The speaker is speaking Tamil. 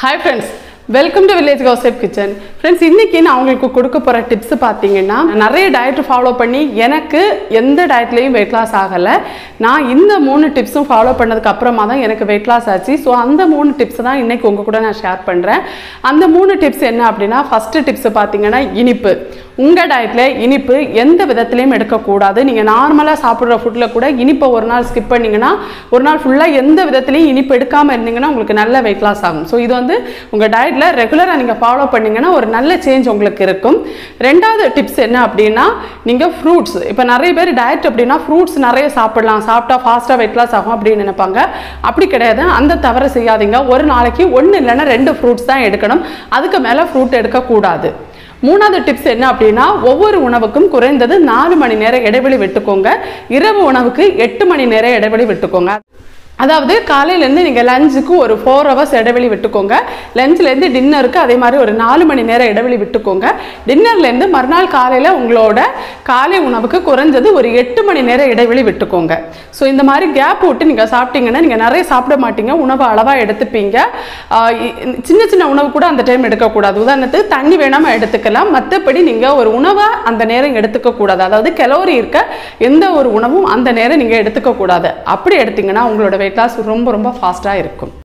Hi friends welcome to village கவுசப் kitchen friends இன்றைக்கி நான் உங்களுக்கு கொடுக்க போகிற டிப்ஸ் பார்த்தீங்கன்னா நிறைய டயட் ஃபாலோ பண்ணி எனக்கு எந்த டயட்லேயும் வெயிட் லாஸ் ஆகலை. நான் இந்த மூணு டிப்ஸும் ஃபாலோ பண்ணதுக்கு அப்புறமா தான் எனக்கு வெயிட் லாஸ் ஆச்சு. ஸோ அந்த மூணு டிப்ஸ் தான் இன்றைக்கி உங்கள் கூட நான் ஷேர் பண்ணுறேன் அந்த மூணு டிப்ஸ் என்ன அப்படின்னா ஃபஸ்ட்டு டிப்ஸ் பார்த்தீங்கன்னா இனிப்பு. உங்கள் டயட்டில் இனிப்பு எந்த விதத்துலையும் எடுக்கக்கூடாது. நீங்கள் நார்மலாக சாப்பிட்ற ஃபுட்டில் கூட இனிப்பை ஒரு நாள் ஸ்கிப் பண்ணிங்கன்னா ஒரு நாள் ஃபுல்லாக எந்த விதத்துலையும் இனிப்பு எடுக்காமல் இருந்தீங்கன்னா உங்களுக்கு நல்ல வெயிட் லாஸ் ஆகும். ஸோ இது வந்து உங்கள் டயட்டில் ரெகுலராக நீங்கள் ஃபாலோ பண்ணிங்கன்னா ஒரு நல்ல சேஞ்ச் உங்களுக்கு இருக்கும். ரெண்டாவது டிப்ஸ் என்ன அப்படின்னா நீங்கள் ஃப்ரூட்ஸ் இப்போ நிறைய பேர் டயட் அப்படின்னா ஃப்ரூட்ஸ் நிறைய சாப்பிடலாம். சாப்பிட்டா ஃபாஸ்ட்டாக வெயிட் லாஸ் ஆகும் அப்படின்னு நினைப்பாங்க. அப்படி கிடையாது. அந்த தவறை செய்யாதீங்க. ஒரு நாளைக்கு ஒன்று இல்லைன்னா ரெண்டு ஃப்ரூட்ஸ் தான் எடுக்கணும். அதுக்கு மேலே ஃப்ரூட் எடுக்கக்கூடாது. மூணாவது டிப்ஸ் என்ன அப்படின்னா ஒவ்வொரு உணவுக்கும் குறைந்தது நாலு மணி நேரம் இடைவெளி விட்டுக்கோங்க. இரவு உணவுக்கு எட்டு மணி நேரம் இடைவெளி விட்டுக்கோங்க. அதாவது காலையிலேருந்து நீங்கள் லஞ்சுக்கு ஒரு ஃபோர் ஹவர்ஸ் இடைவெளி விட்டுக்கோங்க. லஞ்ச்லேருந்து டின்னருக்கு அதே மாதிரி ஒரு நாலு மணி நேரம் இடைவெளி விட்டுக்கோங்க. டின்னர்லேருந்து மறுநாள் காலையில் உங்களோட காலை உணவுக்கு குறைஞ்சது ஒரு எட்டு மணி நேரம் இடைவெளி விட்டுக்கோங்க. ஸோ இந்த மாதிரி கேப் விட்டு நீங்கள் சாப்பிட்டீங்கன்னா நீங்கள் நிறைய சாப்பிட மாட்டீங்க. உணவு அளவாக எடுத்துப்பீங்க. சின்ன சின்ன உணவு கூட அந்த டைம் எடுக்கக்கூடாது. உதாரணத்துக்கு தண்ணி வேணாமல் எடுத்துக்கலாம். மற்றபடி நீங்கள் ஒரு உணவை அந்த நேரம் எடுத்துக்கக்கூடாது. அதாவது கலோரி இருக்க எந்த ஒரு உணவும் அந்த நேரம் நீங்கள் எடுத்துக்கக்கூடாது. அப்படி எடுத்தீங்கன்னா உங்களோட வெயிட் லாஸ் ரொம்ப ரொம்ப ஃபாஸ்ட்டாக இருக்கும்.